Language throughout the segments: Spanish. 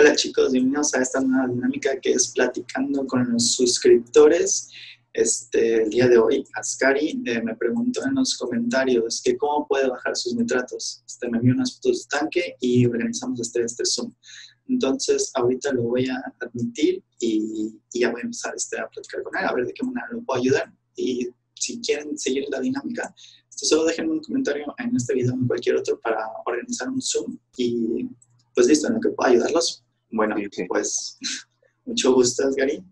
Hola chicos, bienvenidos a esta nueva dinámica que es platicando con los suscriptores. Este, el día de hoy, Ascari eh, me preguntó en los comentarios que cómo puede bajar sus nitratos. Este, me envió unas fotos de tanque y organizamos este, este Zoom. Entonces, ahorita lo voy a admitir y, y, ya voy a empezar este, a platicar con él, a ver de qué manera lo puedo ayudar. Y si quieren seguir la dinámica, este, solo déjenme un comentario en este video o en cualquier otro para organizar un Zoom y pues listo, en lo que pueda ayudarlos, bueno, pues mucho gusto, Gary.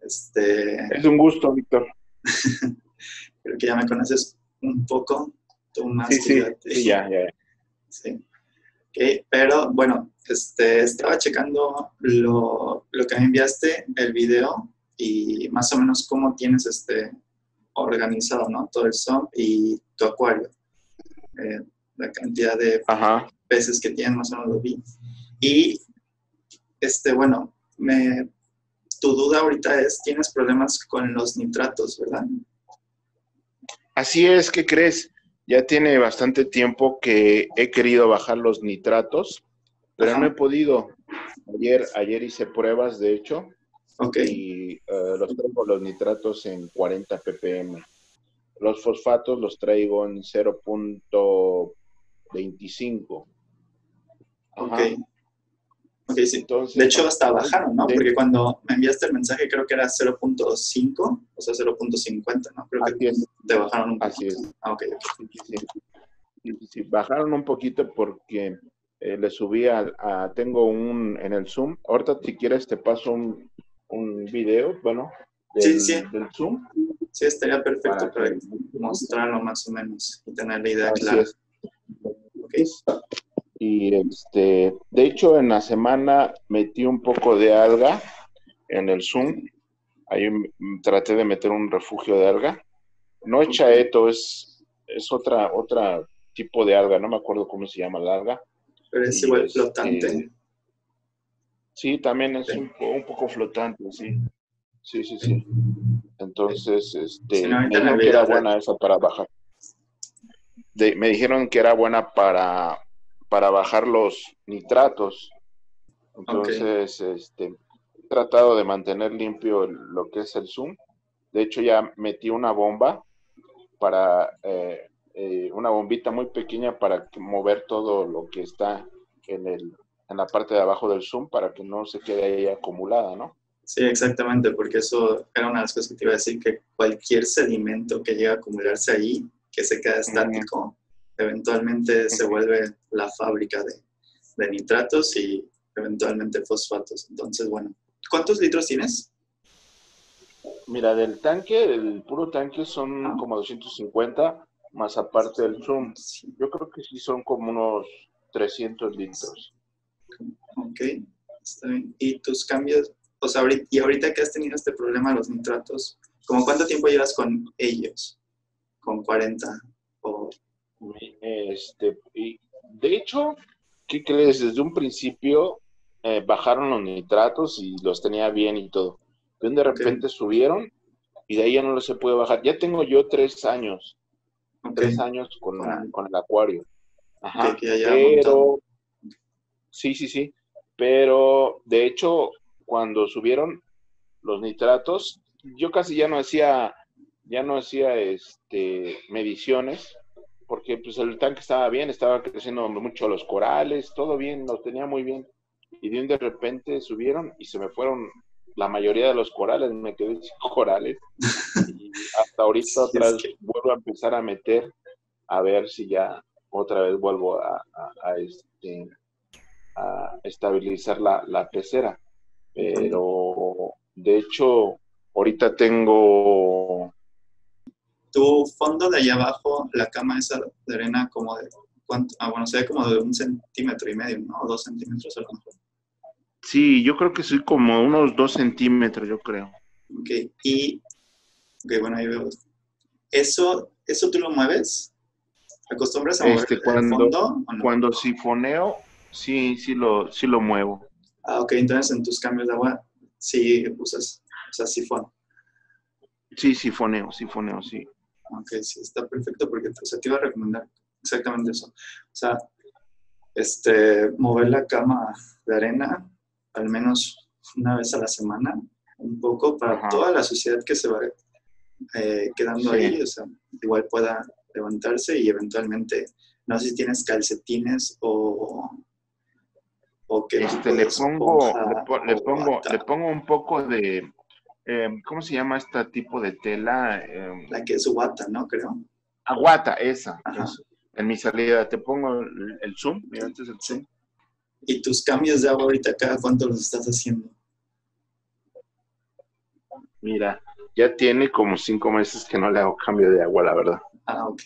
Este, es un gusto, Víctor. Creo que ya me conoces un poco, tú más. Sí, sí, ya, ya. Sí. Okay, pero bueno, este, estaba checando lo, lo, que me enviaste, el video, y más o menos cómo tienes este organizado, ¿no? Todo el SOM y tu acuario. Eh, la cantidad de peces que tienes, más o menos lo vi. Y este, bueno, me, tu duda ahorita es, tienes problemas con los nitratos, ¿verdad? Así es, ¿qué crees? Ya tiene bastante tiempo que he querido bajar los nitratos, pero no he podido. Ayer, ayer hice pruebas, de hecho, y uh, los traigo los nitratos en 40 ppm. Los fosfatos los traigo en 0.25. Ok. Ok, sí. Entonces, de hecho, hasta bajaron, ¿no? Porque cuando me enviaste el mensaje creo que era 0.5, o sea, 0.50, ¿no? Creo que te bajaron un poquito. Así es. Ah, ok, Sí, sí, bajaron un poquito porque eh, le subí a, Tengo un en el Zoom. Ahorita, si quieres, te paso un, un video, bueno, del, sí, sí. del Zoom. Sí, estaría perfecto para, mostrarlo más o menos y tener la idea clara. Okay. Y este, de hecho, en la semana metí un poco de alga en el Zoom. Ahí traté de meter un refugio de alga. No es chaeto, es, es otra, otra tipo de alga, no me acuerdo cómo se llama la alga. Pero es igual este, flotante. Sí, también es un, un, poco flotante, sí. Sí, sí, sí. Entonces, este, me dijeron que era buena esa para bajar. me dijeron que era buena para para bajar los nitratos. Entonces, este, he tratado de mantener limpio lo que es el Zoom. De hecho, ya metí una bomba para, eh, eh, una bombita muy pequeña para mover todo lo que está en, el, en la parte de abajo del Zoom para que no se quede ahí acumulada, ¿no? Sí, exactamente, porque eso era una de las cosas que te iba a decir, que cualquier sedimento que llega a acumularse ahí, que se queda estático, eventualmente se vuelve la fábrica de, de, nitratos y eventualmente fosfatos. Entonces, bueno, ¿cuántos litros tienes? Mira, del tanque, el puro tanque son ah. como 250, más aparte del zoom. Yo creo que sí son como unos 300 litros. Ok, está bien. ¿Y tus cambios? O sea, y ahorita que has tenido este problema de los nitratos, ¿como cuánto tiempo llevas con ellos? ¿Con 40 o este, y de hecho, ¿qué crees? Desde un principio eh, bajaron los nitratos y los tenía bien y todo. Pero de repente subieron y de ahí ya no los se puede bajar. Ya tengo yo tres años, tres años con, con, el acuario. Ajá, pero, sí, sí, sí. Pero de hecho, cuando subieron los nitratos, yo casi ya no hacía, ya no hacía este, mediciones porque pues el tanque estaba bien, estaba creciendo mucho los corales, todo bien, lo tenía muy bien. Y de, repente subieron y se me fueron la mayoría de los corales, me quedé sin corales. Y hasta ahorita otra vez vuelvo a empezar a meter, a ver si ya otra vez vuelvo a, este, a estabilizar la, la pecera. Pero de hecho, ahorita tengo tu fondo de allá abajo, la cama esa de arena como de, ¿cuánto? Ah, bueno, se ve como de un centímetro y medio, ¿no? O dos centímetros a lo mejor. Sí, yo creo que soy como unos dos centímetros, yo creo. Ok, y, ok, bueno, ahí veo. ¿Eso, eso tú lo mueves? ¿Acostumbras a mover este, cuando, el fondo? Cuando sifoneo, sí, sí lo, sí lo muevo. Ah, ok, entonces en tus cambios de agua sí usas, o sea, sifón. Sí, sifoneo, sifoneo, sí. Ok, sí, está perfecto porque te iba a recomendar exactamente eso. O sea, este, mover la cama de arena al menos una vez a la semana, un poco para toda la suciedad que se va eh, quedando ahí, o sea, igual pueda levantarse y eventualmente, no sé si tienes calcetines o, o que este, le pongo, le, pongo, le pongo un poco de, em, ¿cómo se llama este tipo de tela? Em, la que es guata, ¿no? Creo. Aguata, esa. En mi salida te pongo el, zoom, mira, antes el zoom. ¿Y tus cambios de agua ahorita cada cuánto los estás haciendo? Mira, ya tiene como cinco meses que no le hago cambio de agua, la verdad. Ah, ok.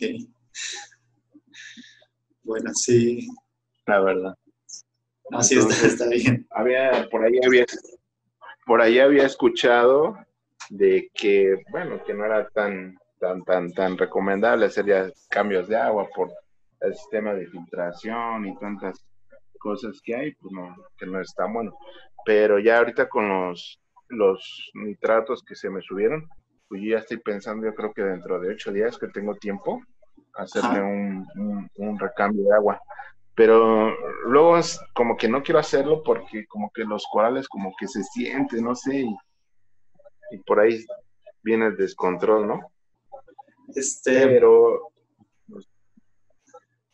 Bueno, sí. La verdad. Así está, bien. Había, por ahí había, por ahí había escuchado de que, bueno, que no era tan, tan, tan, tan recomendable hacer ya cambios de agua por el sistema de filtración y tantas cosas que hay, pues no, que no es tan bueno. Pero ya ahorita con los los nitratos que se me subieron, pues yo ya estoy pensando, yo creo que dentro de ocho días que tengo tiempo, hacerme un, un, recambio de agua. Pero luego es como que no quiero hacerlo porque como que los corales como que se sienten, no sé, y, por ahí viene el descontrol, ¿no? Este... Pero pues,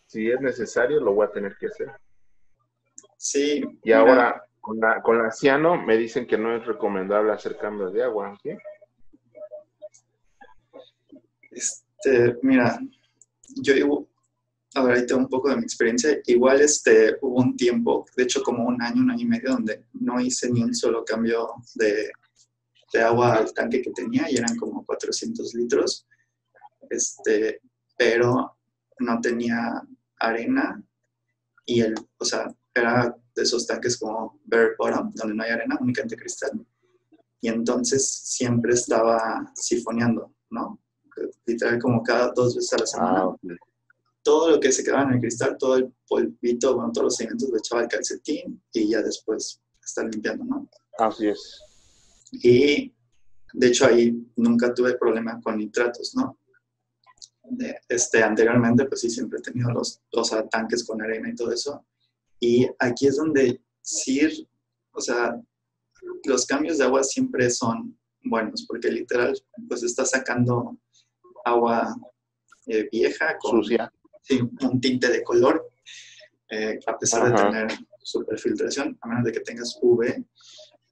si es necesario, lo voy a tener que hacer. Sí. Y ahora, con la, con la ciano me dicen que no es recomendable hacer cambios de agua, ¿sí? Este, mira, yo a ver, ahí tengo un poco de mi experiencia. Igual este, hubo un tiempo, de hecho como un año, un año y medio, donde no hice ni un solo cambio de, de agua al tanque que tenía y eran como 400 litros. Este, pero no tenía arena y el, o sea, era de esos tanques como Bare Bottom, donde no hay arena, únicamente cristal. Y entonces siempre estaba sifoneando, ¿no? Literal como cada dos veces a la semana. Ah, todo lo que se quedaba en el cristal, todo el polvito, bueno, todos los sedimentos lo echaba al calcetín y ya después está limpiando, ¿no? Así es. Y de hecho ahí nunca tuve problema con nitratos, ¿no? este, anteriormente, pues sí, siempre he tenido los, los tanques con arena y todo eso. Y aquí es donde sí, o sea, los cambios de agua siempre son buenos, porque literal, pues está sacando agua eh, vieja con un tinte de color, eh, a pesar de tener superfiltración, a menos de que tengas UV,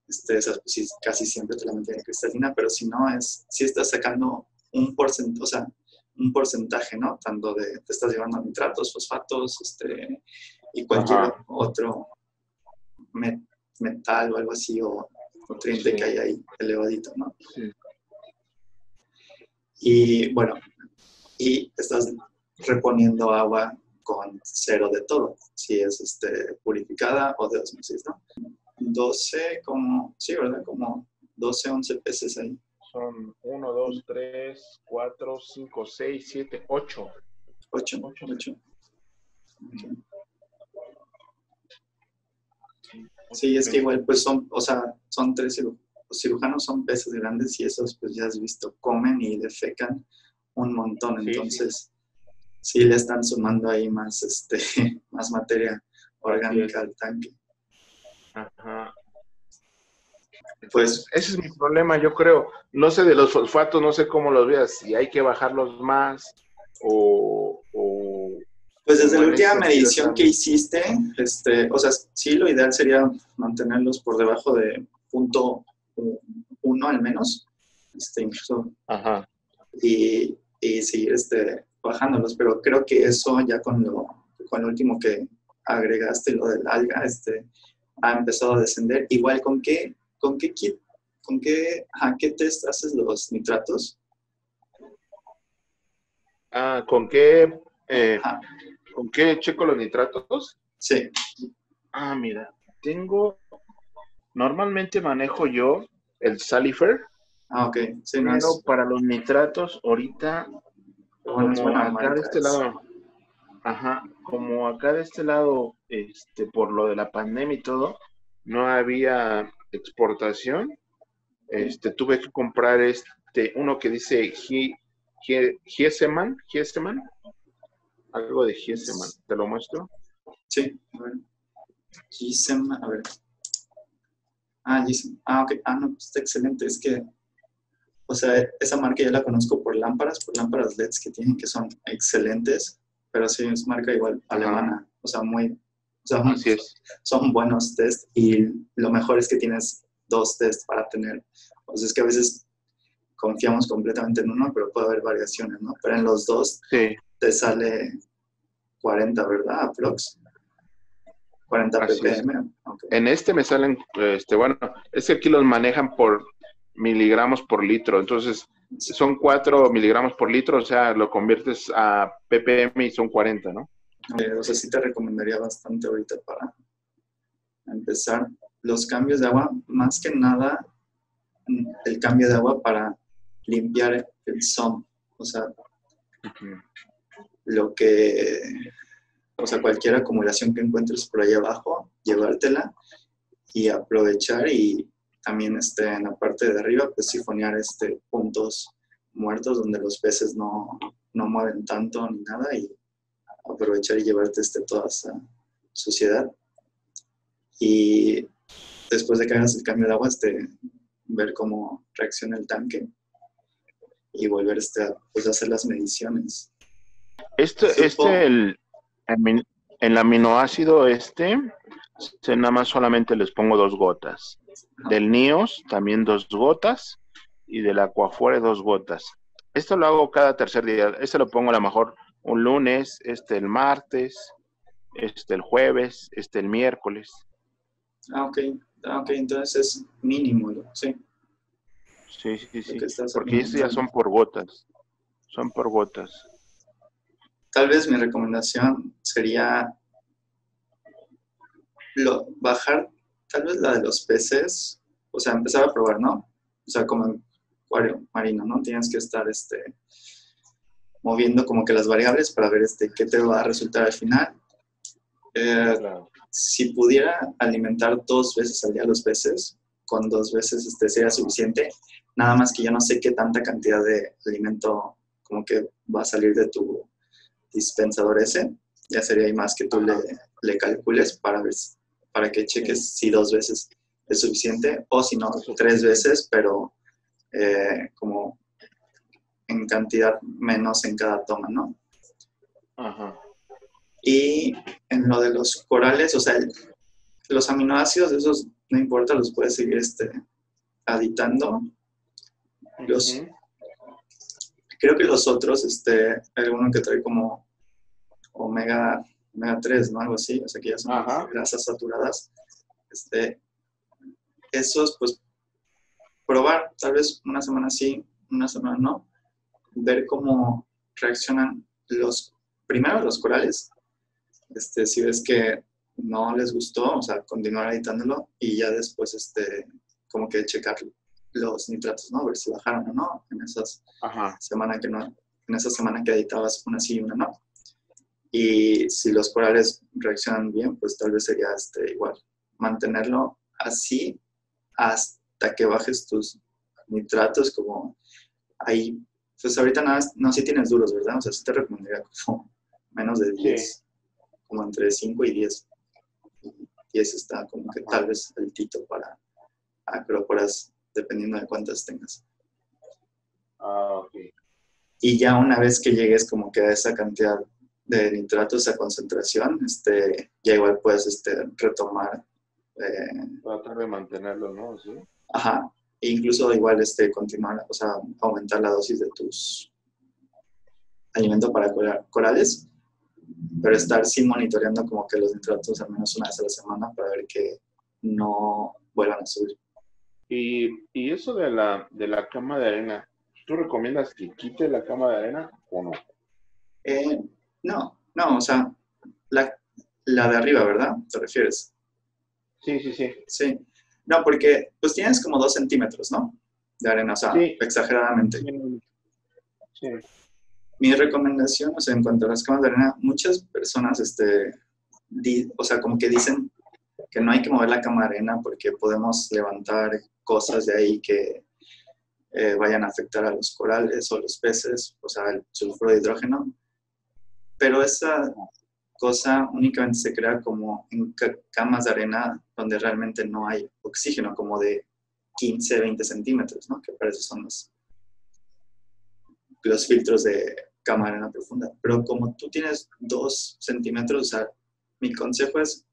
este, esas pues, casi siempre te la mantiene cristalina, pero si no, es, si estás sacando un porcentaje, o sea, un porcentaje, ¿no? Tanto de, te estás llevando nitratos, fosfatos, este, y cualquier otro metal o algo así, o nutriente que hay ahí elevadito, ¿no? Sí. Y bueno, y estás reponiendo agua con cero de todo, si es este, purificada o de osmosis, ¿no? 12, como, sí, ¿verdad? Como 12, 11 peces ahí. Son 1, 2, 3, 4, 5, 6, 7, 8. 8, 8. 8. Sí, es que igual pues son, o sea, son tres cirujanos, son peces grandes y esos pues ya has visto, comen y defecan un montón, entonces sí. Le están sumando ahí más, este, más materia orgánica al tanque. Ajá. Pues ese es mi problema, yo creo. No sé de los fosfatos, no sé cómo los veas, si hay que bajarlos más o pues desde la última medición que hiciste, este, o sea, sí, lo ideal sería mantenerlos por debajo de punto uno al menos, este, incluso, Ajá. Y, y, seguir este, pero creo que eso ya con lo, con lo último que agregaste, lo del alga, este, ha empezado a descender. Igual, ¿con qué, con qué kit, con qué, ajá, qué test haces los nitratos? Ah, ¿con qué? Eh, ¿Con qué checo los nitratos? Sí. Ah, mira, tengo, normalmente manejo yo el Salifer. Ah, ok. Sí, para los nitratos, ahorita, como acá de este lado, ajá, como acá de este lado, este, por lo de la pandemia y todo, no había exportación, este, tuve que comprar este, uno que dice Gieseman, Gieseman, algo de Giesemann. ¿Te lo muestro? Sí, a ver. Giesemann, a ver. Ah, Jason. Ah, ok. Ah, no, pues está excelente. Es que, o sea, esa marca yo la conozco por lámparas, por lámparas LEDs que tienen, que son excelentes, pero sí es marca igual alemana. O sea, muy, o sea, Así es. son buenos test y lo mejor es que tienes dos test para tener. O sea, es que a veces confiamos completamente en uno, pero puede haber variaciones, ¿no? Pero en los dos Sí, te sale 40, ¿verdad? Aprox. 40 Así es. ppm. en este me salen, este, bueno, es que aquí los manejan por miligramos por litro, entonces son 4 miligramos por litro, o sea, lo conviertes a ppm y son 40, ¿no? Eh, o sea, sí te recomendaría bastante ahorita para empezar. Los cambios de agua, más que nada, mm, el cambio de agua para limpiar el SOM. O sea, lo que, o sea, cualquier acumulación que encuentres por ahí abajo, llevártela y aprovechar y también este, en la parte de arriba, pues sifonear este, puntos muertos donde los peces no, no mueven tanto ni nada y aprovechar y llevarte este, toda esa suciedad. Y después de que hagas el cambio de agua, este, ver cómo reacciona el tanque y volver este, a pues, hacer las mediciones. Supongo. este, el, el aminoácido este, nada más solamente les pongo dos gotas. Del NIOS también dos gotas y del Aquafuere dos gotas. Esto lo hago cada tercer día. Este lo pongo a lo mejor un lunes, este el martes, este el jueves, este el miércoles. Ah, ok. Ah, ok, entonces es mínimo, ¿no? sí. Sí, sí, sí. Porque estos ya son por gotas. Son por gotas. Tal vez mi recomendación sería lo, bajar, tal vez la de los peces, o sea, empezar a probar, ¿no? O sea, como en acuario marino, ¿no? Tienes que estar este, moviendo como que las variables para ver este, qué te va a resultar al final. Eh, si pudiera alimentar dos veces al día a los peces, con dos veces este, sería suficiente. Nada más que yo no sé qué tanta cantidad de alimento como que va a salir de tu dispensador ese. Ya sería ahí más que tú le, le calcules para ver, para que cheques si dos veces es suficiente o si no, tres veces, pero eh, como en cantidad menos en cada toma, ¿no? Ajá. Y en lo de los corales, o sea, los aminoácidos, esos no importa, los puedes seguir este, aditando. Los-. Creo que los otros, este, hay uno que trae como omega, omega 3, ¿no? Algo así, o sea, que ya son Ajá. grasas saturadas. Este, esos, pues, probar, tal vez una semana sí, una semana no, ver cómo reaccionan los, primero los corales, este, si ves que no les gustó, o sea, continuar editándolo y ya después, este, como que checar los nitratos, ¿no? Ver si bajaron o no en esas Ajá. semana que no, en esa semana que editabas una sí y una no. Y si los corales reaccionan bien, pues tal vez sería este, igual, mantenerlo así hasta que bajes tus nitratos como ahí. Pues ahorita nada, no si tienes duros, ¿verdad? O sea, sí te recomendaría como menos de 10, como entre 5 y 10. 10 está como que tal vez altito para acróporas, dependiendo de cuántas tengas. Ah, ok. Y ya una vez que llegues como que a esa cantidad de nitratos, esa concentración, este, ya igual puedes este, retomar, eh, Tratar de mantenerlo, ¿no? Sí. ajá, e incluso igual este, continuar, o sea, aumentar la dosis de tus alimentos para cora- corales, pero estar sí monitoreando como que los nitratos al menos una vez a la semana para ver que no vuelvan a subir. Y, y eso de la, de la cama de arena, ¿tú recomiendas que quite la cama de arena o no? Eh, no, no, o sea, la, la de arriba, ¿verdad? ¿Te refieres? Sí, sí, sí. Sí. No, porque pues tienes como dos centímetros, ¿no? De arena, o sea, Sí. exageradamente. Sí. Mi recomendación, o sea, en cuanto a las camas de arena, muchas personas, este, di- o sea, como que dicen que no hay que mover la cama de arena porque podemos levantar cosas de ahí que eh, vayan a afectar a los corales o los peces, o sea, el sulfuro de hidrógeno. Pero esa, cosa únicamente se crea como en camas de arena donde realmente no hay oxígeno, como de 15, 20 centímetros, ¿no? Que para eso son los, los filtros de cama de arena profunda. Pero como tú tienes 2 centímetros, o sea, mi consejo es,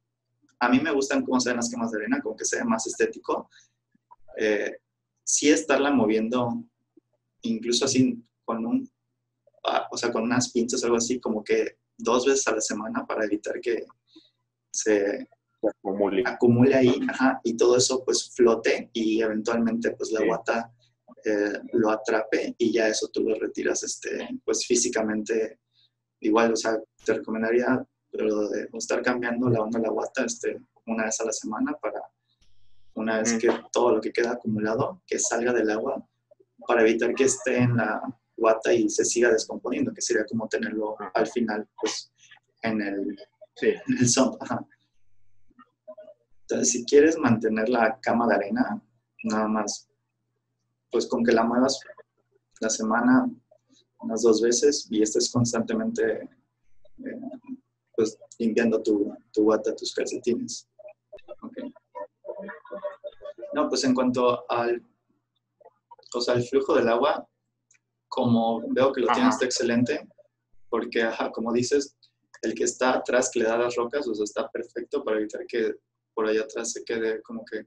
a mí me gustan cómo se ven las camas de arena, como que sea más estético. Eh, sí estarla moviendo, incluso así con un, o sea, con unas pinzas algo así, como que dos veces a la semana para evitar que se acumule, ahí y todo eso pues flote y eventualmente pues la guata eh, lo atrape y ya eso tú lo retiras este, pues físicamente igual, o sea, te recomendaría lo de estar cambiando la onda de la guata este, una vez a la semana para una vez que todo lo que queda acumulado, que salga del agua para evitar que esté en la guata y se siga descomponiendo, que sería como tenerlo al final, pues, en el, sí. en el Entonces, si quieres mantener la cama de arena, nada más, pues con que la muevas la semana unas dos veces y estés constantemente eh, pues, limpiando tu, tu guata, tus calcetines. Okay. No, pues en cuanto al, o sea, el flujo del agua, como veo que lo tienes está excelente, porque, ajá, como dices, el que está atrás que le da las rocas, o sea, está perfecto para evitar que por allá atrás se quede como que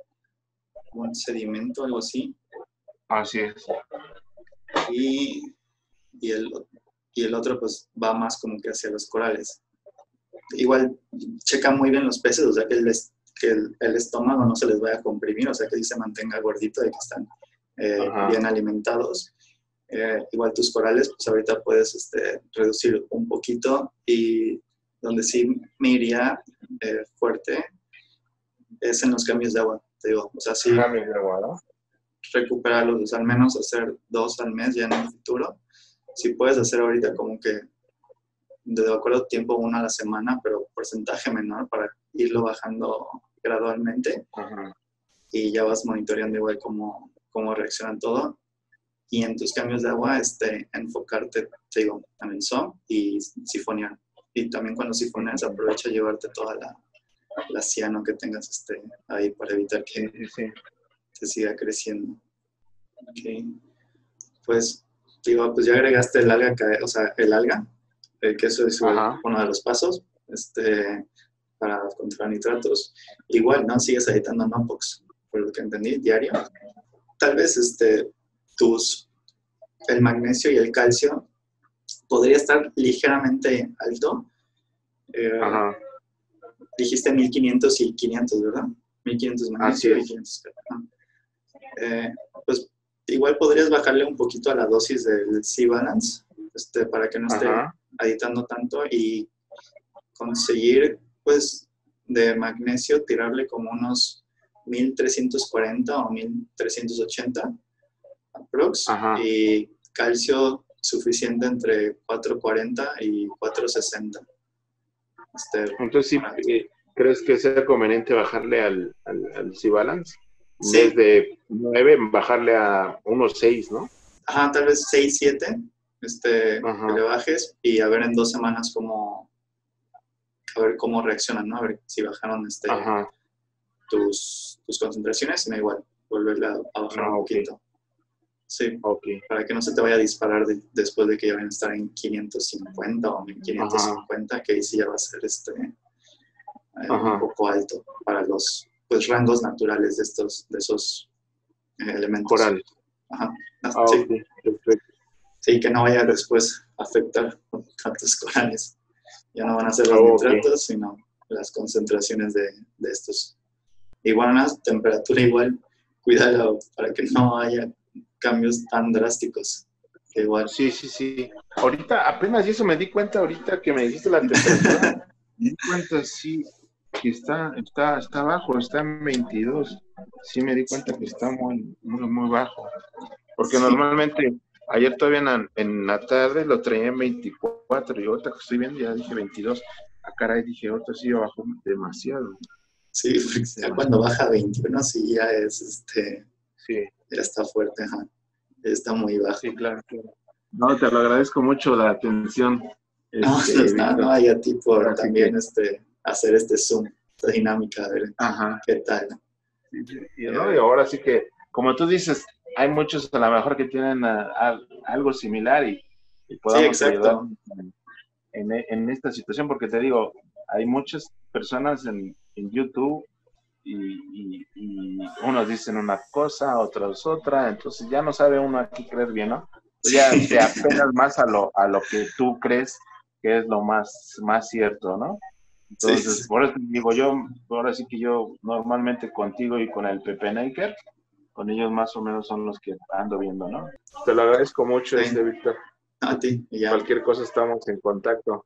un sedimento, algo así. Así es. Y, y, el, y el otro pues va más como que hacia los corales. Igual checa muy bien los peces, o sea que les que el, estómago no se les vaya a comprimir, o sea, que se mantenga gordito y que están eh, bien alimentados. Eh, igual tus corales, pues ahorita puedes este, reducir un poquito y donde sí me iría eh, fuerte es en los cambios de agua, te digo, o sea, sí recuperarlos, al menos hacer dos al mes ya en el futuro. Si puedes hacer ahorita como que de acuerdo tiempo una a la semana, pero porcentaje menor para irlo bajando gradualmente y ya vas monitoreando igual cómo, cómo reaccionan todo. Y en tus cambios de agua, este, enfocarte, te digo, en el son y sifonear. Y también cuando sifoneas, aprovecha llevarte toda la, la ciano que tengas este, ahí para evitar que se siga creciendo. Okay. Pues, digo, pues ya agregaste el alga, o sea, el alga, eh, que eso es uno de los pasos. Este, para controlar nitratos. Igual, ¿no? Sigues editando Numbox, por lo que entendí, diario. Tal vez este, tus, el magnesio y el calcio podría estar ligeramente alto. Eh, dijiste 1500 y 500, ¿verdad? 1500 magnesio y 500 eh, pues igual podrías bajarle un poquito a la dosis del C-Balance este, para que no esté editando tanto y conseguir pues de magnesio tirarle como unos 1340 o 1380 aprox y calcio suficiente entre 440 y 460. Este, Entonces, ¿sí, eh, ¿crees que sea conveniente bajarle al, al, C-Balance? Desde 9, bajarle a unos 6, ¿no? Ajá, tal vez 6, 7, este, que le bajes y a ver en dos semanas cómo, a ver cómo reaccionan, ¿no? A ver si bajaron este, tus, tus concentraciones, da igual, volverle a, bajar un ah, poquito. Sí, para que no se te vaya a disparar después de que ya vayan a estar en 550 o en 550, que ahí sí ya va a ser este, eh, un poco alto para los pues, rangos naturales de, estos, de esos eh, elementos. Corales. Ajá. Ah, sí. sí, que no vaya después a afectar tantos corales. Ya no van a ser los nitratos, sino las concentraciones de, de estos. Igual la temperatura igual, cuídalo para que no haya cambios tan drásticos. igual. Sí, sí, sí. Ahorita, apenas eso me di cuenta ahorita que me dijiste la temperatura. me di cuenta, sí, que está, está, está bajo, está en 22. Sí me di cuenta que está muy, muy, muy bajo. Porque normalmente Ayer todavía en, la tarde lo traía en 24 y ahorita que estoy viendo ya dije 22. A ah, caray, dije, ahorita sí bajó demasiado. Sí, ya cuando baja 21 sí ya es, este, sí. ya está fuerte, está muy bajo. Sí, claro, No, te lo agradezco mucho la atención. No, este, no, no, hay a ti por también este, hacer este Zoom, esta dinámica, a ver Ajá. qué tal. Y, ahora sí que, como tú dices, hay muchos a lo mejor que tienen algo similar y, podemos ayudar en, en, esta situación, porque te digo, hay muchas personas en, en YouTube y, unos dicen una cosa, otros otra, entonces ya no sabe uno a qué creer bien, ¿no? Ya te apegas más a lo, a lo que tú crees que es lo más, más cierto, ¿no? Entonces, por eso digo yo, ahora sí que yo normalmente contigo y con el Pepe Naker, con ellos más o menos son los que ando viendo, ¿no? Te lo agradezco mucho, este Víctor. A ti. Cualquier cosa estamos en contacto.